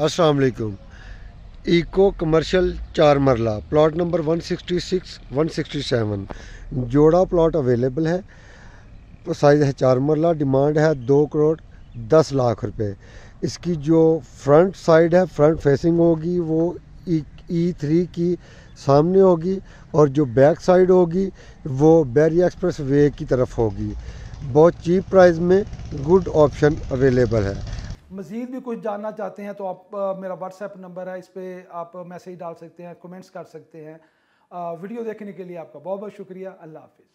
अस्सलाम वालेकुम eco commercial चार मरला प्लॉट नंबर 166 167 जोड़ा प्लॉट अवेलेबल है। साइज़ है चार मरला डिमांड है दो करोड़ दस लाख रुपए। इसकी जो फ्रंट साइड है फ्रंट फेसिंग होगी, वो ई ई थ्री की सामने होगी और जो बैक साइड होगी, वो बैरिया एक्सप्रेस वे की तरफ़ होगी। बहुत चीप प्राइस में गुड ऑप्शन अवेलेबल है। मज़ीद भी कुछ जानना चाहते हैं तो आप आ, मेरा व्हाट्सएप नंबर है इस पर आप मैसेज डाल सकते हैं कमेंट्स कर सकते हैं। आ, वीडियो देखने के लिए आपका बहुत बहुत शुक्रिया अल्लाह हाफिज़।